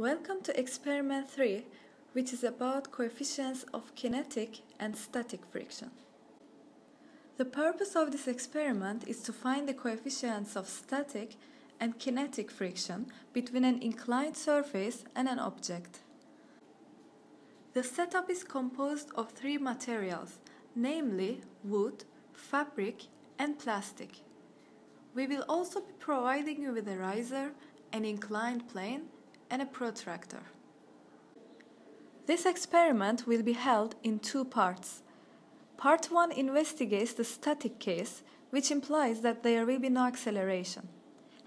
Welcome to experiment 3, which is about coefficients of kinetic and static friction. The purpose of this experiment is to find the coefficients of static and kinetic friction between an inclined surface and an object. The setup is composed of three materials, namely wood, fabric, and plastic. We will also be providing you with a riser, an inclined plane, and a protractor. This experiment will be held in two parts. Part 1 investigates the static case, which implies that there will be no acceleration.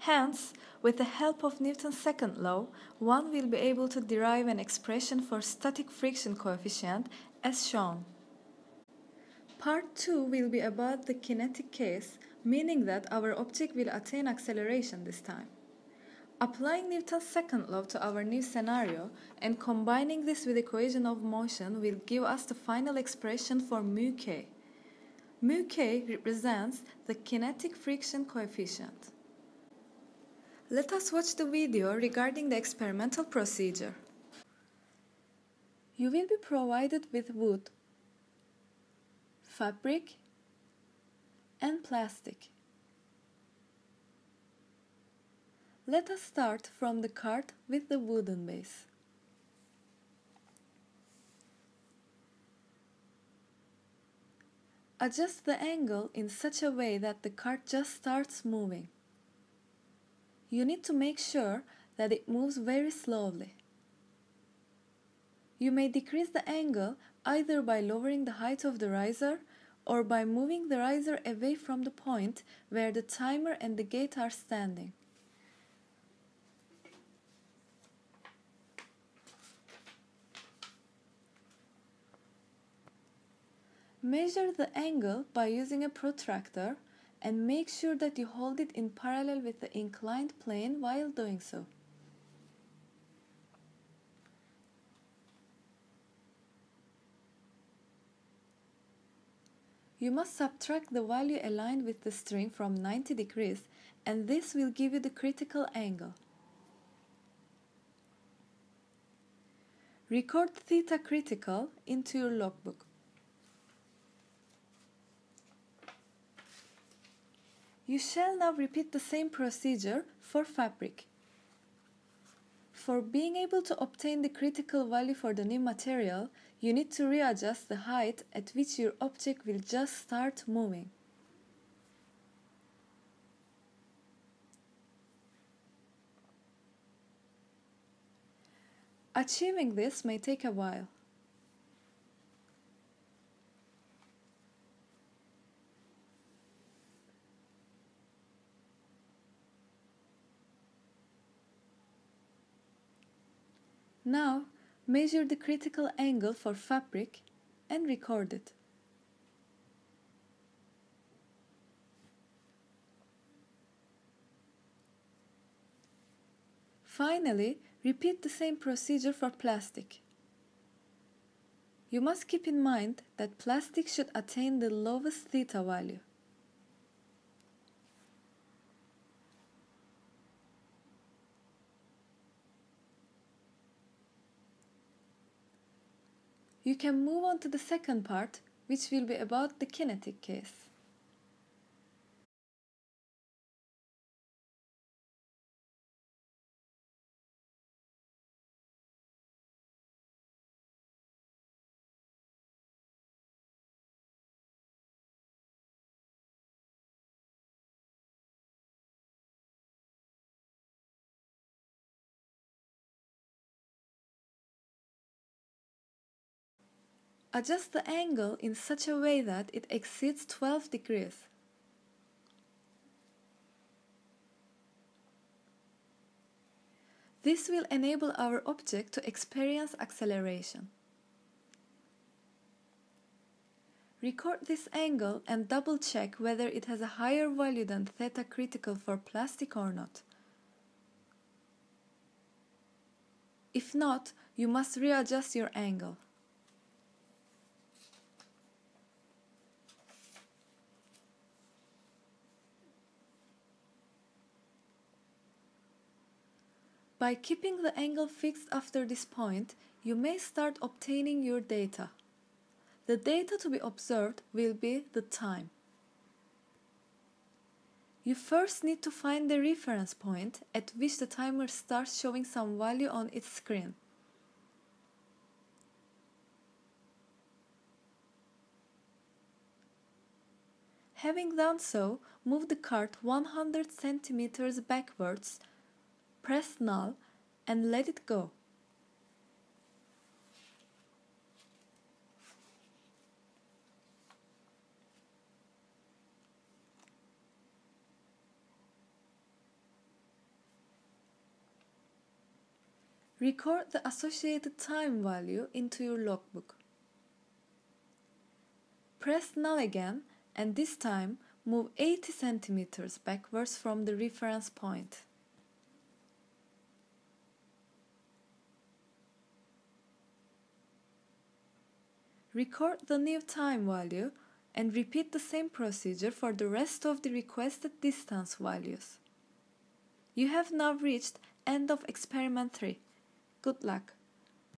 Hence, with the help of Newton's second law, one will be able to derive an expression for static friction coefficient as shown. Part 2 will be about the kinetic case, meaning that our object will attain acceleration this time. Applying Newton's second law to our new scenario and combining this with the equation of motion will give us the final expression for mu k. Mu k represents the kinetic friction coefficient. Let us watch the video regarding the experimental procedure. You will be provided with wood, fabric, and plastic. Let us start from the cart with the wooden base. Adjust the angle in such a way that the cart just starts moving you need to make sure that it moves very slowly. You may decrease the angle either by lowering the height of the riser or by moving the riser away from the point where the timer and the gate are standing. Measure the angle by using a protractor and make sure that you hold it in parallel with the inclined plane while doing so. You must subtract the value aligned with the string from 90 degrees and this will give you the critical angle. Record theta critical into your logbook. You shall now repeat the same procedure for fabric. For being able to obtain the critical value for the new material, you need to readjust the height at which your object will just start moving. Achieving this may take a while. Now, measure the critical angle for fabric and record it. Finally, repeat the same procedure for plastic. You must keep in mind that plastic should attain the lowest theta value. You can move on to the second part, which will be about the kinetic case. Adjust the angle in such a way that it exceeds 12 degrees. This will enable our object to experience acceleration. Record this angle and double check whether it has a higher value than theta critical for plastic or not. If not, you must readjust your angle. By keeping the angle fixed after this point, you may start obtaining your data. The data to be observed will be the time. You first need to find the reference point at which the timer starts showing some value on its screen. Having done so, move the cart 100 centimeters backwards, press null and let it go. Record the associated time value into your logbook. Press null again and this time move 80 centimeters backwards from the reference point. Record the new time value and repeat the same procedure for the rest of the requested distance values. You have now reached end of experiment 3. Good luck!